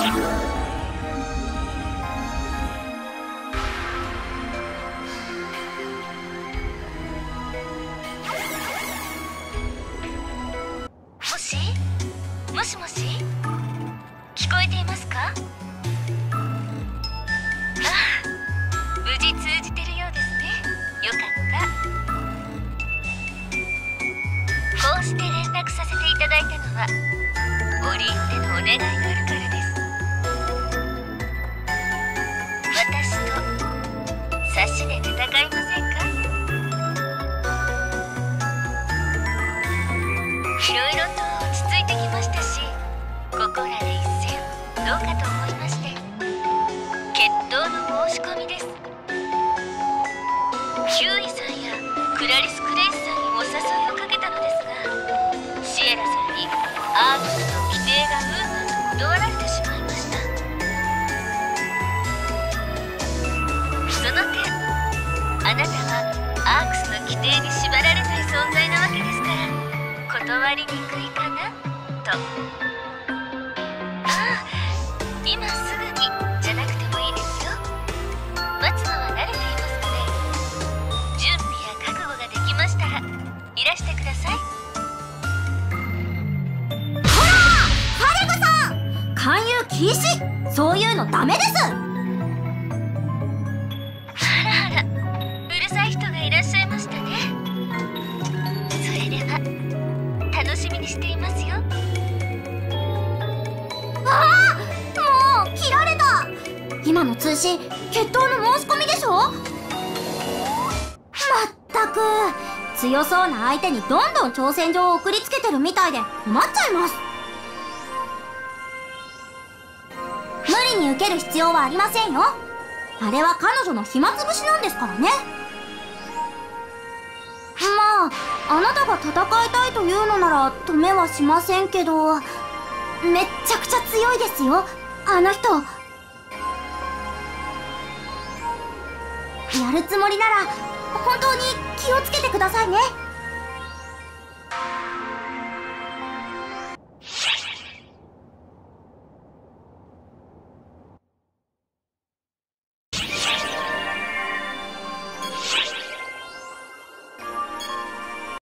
もしもしもし？聞こえていますか？ああ無事通じてるようして連絡させていただいたのは折り入ってのお願いが決闘の申し込みです。ヒューイさんやクラリス・クレイスさんにお誘いをかけたのですがシエラさんにアームスの規定がムーンと断られてしまいました。その点あなたはアークスの規定に縛られない存在なわけですから断りにくいかなと。いらしてください。ハレグさん勧誘禁止。そういうのダメです。あらあらうるさい人がいらっしゃいましたね。それでは楽しみにしていますよ。ああもう切られた。今の通信決闘の申し込みでしょ？まったく強そうな相手にどんどん挑戦状を送りつけてるみたいで困っちゃいます。無理に受ける必要はありませんよ。あれは彼女の暇つぶしなんですからね。まああなたが戦いたいというのなら止めはしませんけどめっちゃくちゃ強いですよ。あの人。やるつもりなら本当に気をつけてくださいね。